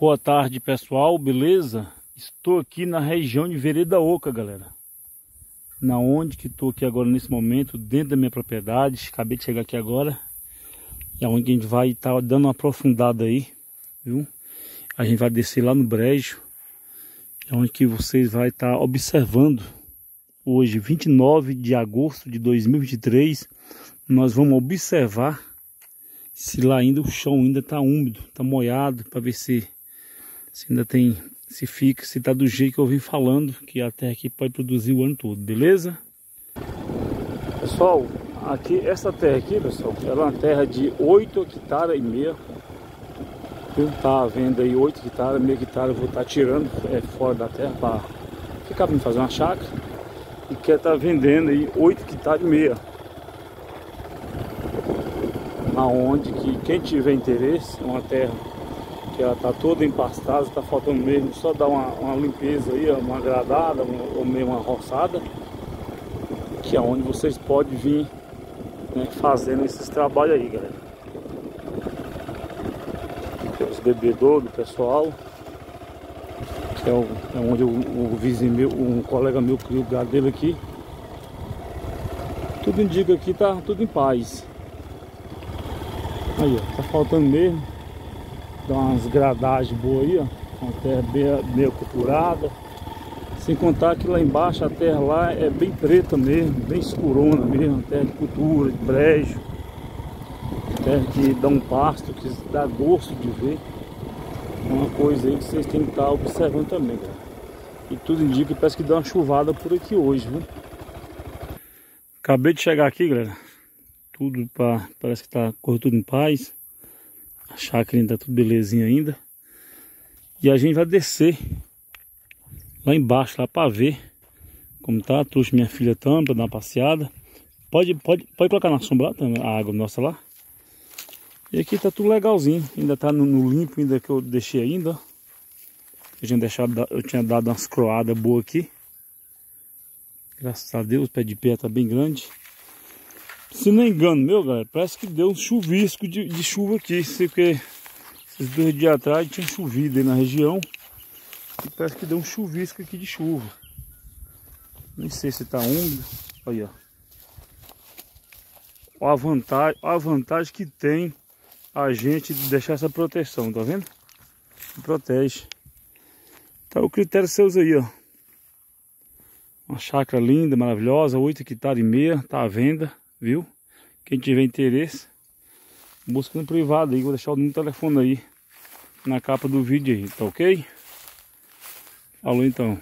Boa tarde pessoal, beleza? Estou aqui na região de Vereda Oca, galera. Na onde que estou aqui agora nesse momento, dentro da minha propriedade. Acabei de chegar aqui agora. É onde a gente vai estar tá dando uma aprofundada aí, viu? A gente vai descer lá no brejo. É onde que vocês vão estar tá observando. Hoje, 29 de agosto de 2023, nós vamos observar se lá ainda o chão ainda está úmido, está molhado, para ver se se ainda tem, se fica, se tá do jeito que eu vim falando, que a terra aqui pode produzir o ano todo, beleza? Pessoal, aqui, essa terra aqui, pessoal, ela é uma terra de 8 hectares e meia. Eu tá vendo aí 8 hectares, meio hectare eu vou estar tá tirando é, fora da terra para ficar para fazer uma chácara. E quer estar tá vendendo aí 8 hectares e meia. Aonde que quem tiver interesse, é uma terra que ela está toda empastada, está faltando mesmo só dar uma, uma limpeza aí, uma agradada, ou meio uma roçada, que é onde vocês podem vir né, fazendo esses trabalhos aí, galera. Tem os bebedouros do pessoal, que é, o, é onde o, o, vizinho meu, um colega meu criou o gado dele aqui. Tudo indica que tá tudo em paz. Aí, ó, tá faltando mesmo Dá umas gradagens boas aí, ó. Uma terra bem, meio culturada. Sem contar que lá embaixo a terra lá é bem preta mesmo, bem escurona mesmo, terra de cultura, de brejo. Terra que dá um pasto, que dá gosto de ver. É uma coisa aí que vocês têm que estar observando também, cara. E tudo indica que parece que dá uma chuvada por aqui hoje, viu? Acabei de chegar aqui, galera. Tudo pra, parece que tá correndo tudo em paz. A chácara ainda tá tudo belezinha ainda. E a gente vai descer lá embaixo, lá para ver como tá. Trouxe minha filha também para dar uma passeada. Pode, pode, pode colocar na sombra a água nossa lá. E aqui tá tudo legalzinho. Ainda tá no, no limpo ainda que eu deixei ainda. Eu tinha, deixado, eu tinha dado umas croadas boas aqui. Graças a Deus, o pé de pé tá bem grande. Se não engano, meu, galera, parece que deu um chuvisco de, de chuva aqui. Porque esses dois dias atrás tinha chovido aí na região. E parece que deu um chuvisco aqui de chuva. Nem sei se tá úmido. Olha, ó. a vantagem, a vantagem que tem a gente de deixar essa proteção, tá vendo? Protege. Tá o critério seus aí, ó. Uma chácara linda, maravilhosa, 8 hectares e meia, tá à venda viu? Quem tiver interesse, busca no privado aí, vou deixar o número de telefone aí na capa do vídeo aí, tá ok? Falou então.